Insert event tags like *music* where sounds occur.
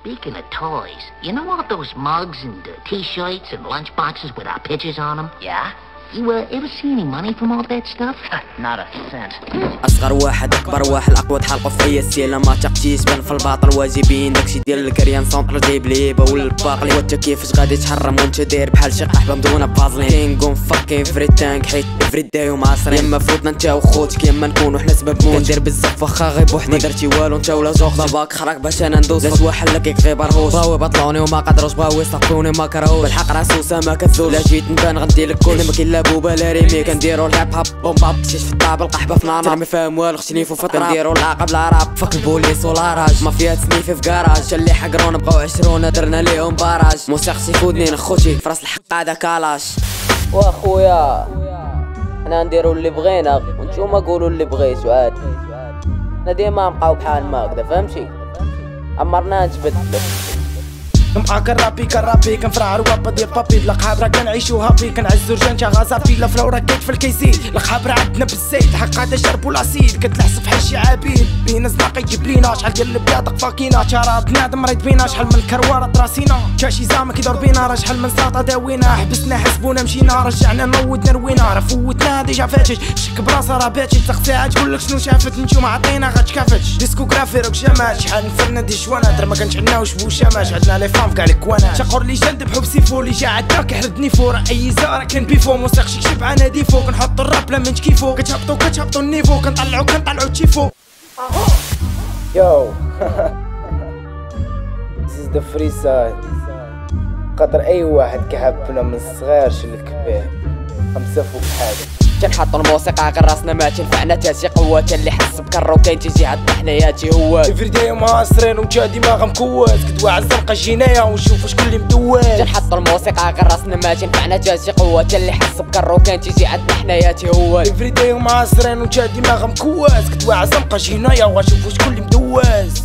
Speaking of toys, you know all those mugs and uh, t-shirts and lunchboxes with our pictures on them? Yeah? You uh, ever see any money from all that stuff? Not a cent. أصغر واحد أكبر واحد اقوى حلقه في السيله ما تقتيش بان في الباطل واجبين. داكشي ديال الكريان سونتر جايب ليبه والباقلي وانت كيفاش غادي تحرم وانت داير بحال شي قحبة مدونه بازلين كينغون فاكين فري تانك حيت افري داي ومعاصرين يما فوتنا انت وخوتك يما نكونو حنا سبب موت. كندير بزاف واخا غير بوحدي. ما درتي والو انت ولا زوق باباك خرج باش أنا ندوز. داز واحد لك يغيب رهوش باوي بطلوني وما قدروش باوي يصطفوني ما كرهوش. بالحق راسوسه ما كتزول لا جيت نبان غندير لك كل ما كاين لا بوبا لا ريمي كنديرو الهاب هاب بوم باب تشيش في الطابل قحبه في نار ما فاهم والو خشني في فطر كنديرو العقب العرب فك البوليس ولاراج مافيا تسنيفي في كراج اللي حقرون بقاو عشرون درنا ليهم باراج. موسيقى سيفودني نخوتي في راس الحق هذا كالاش واخويا أنا نديرو اللي بغينا. وانتوما قولوا اللي بغيتو عادي أنا ديما نبقاو بحال ما هكذا فهمتي؟ عمرنا نتبدلو معاك الرابي كرابي رواب ديال بابي. القحابرة كنعيشو هابي كنعزو رجال تا غازابي لا فلورا كيت في الكيسيد القحابرة عندنا بالزيت حق هذا شربو لاسيد كتلحس بحال شي عبيد بينا زناقي يجيب لينا شحال ديال البياض فاكينا ترى بنادم مريض بينا شحال من الكروارة طراسينا كاشي زعما كيدور بينا راه شحال من ساطة داوينا. حبسنا حسبونا مشينا رجعنا نودنا روينا. راه فوتنا ديجا فاتش شك براسها راه باتش ساعة تقولك شنو شافت نتوما عطينا غتكافتش ديسكوغرافي روك جمال. شحال نفرنا دي شوانا ما كنتعناوش بوشاماش عندنا لي فام كاع لي كوانا شقور لي جلد بحب سيفو اللي جا عدا كيحردني فورا أي زارة كان بيفو موسيقى شي كشب أنا ديفو. كنحط الراب لما تكيفو. كتهبطو كتهبطو النيفو. كنطلعو كنطلعو تشيفو. Yo, *laughs* this is the free side. قدر أي واحد كحبنا من الصغير للكبير خمسة فوق حاجة. كنحطو الموسيقى غير راسنا ما تنفعنا تا شي قوة اللي حس بكرو كاين تيجي عندنا حناياتي هو. افريداي معاصرين وجا دماغ مكوس كدوا الزنقة جينايا ونشوفو شكون اللي مدوز كنحطو الموسيقى غير راسنا ما تنفعنا تا شي قوة اللي حس بكرو كاين تيجي عندنا حناياتي هو. افريداي معاصرين وجا دماغ مكوس كدوا الزنقة جينايا ونشوفو شكون اللي مدوز